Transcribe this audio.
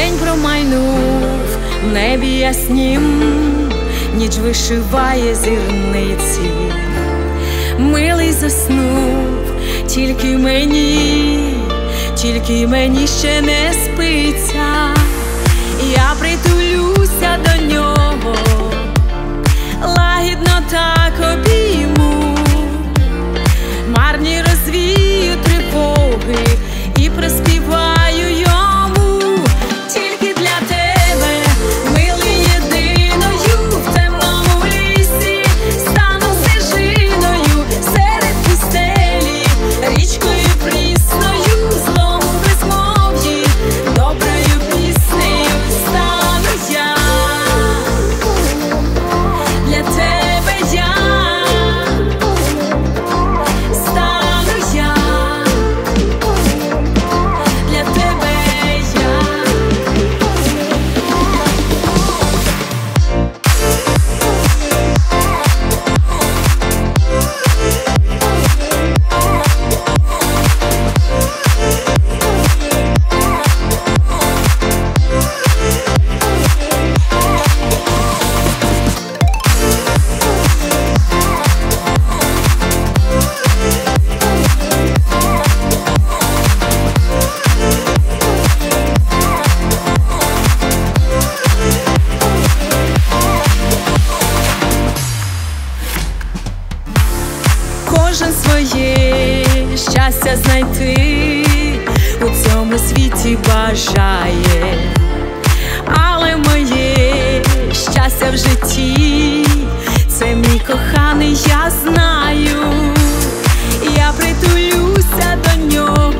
День промайнув в небі яснім, ніч вишиває зірниці, милий заснув, тільки мені, тільки мені ще не спиться, Кожен своє щастя знайти. У цьому світі бажає, але моє щастя в житті, це мій коханий, я знаю, я притулюся до нього,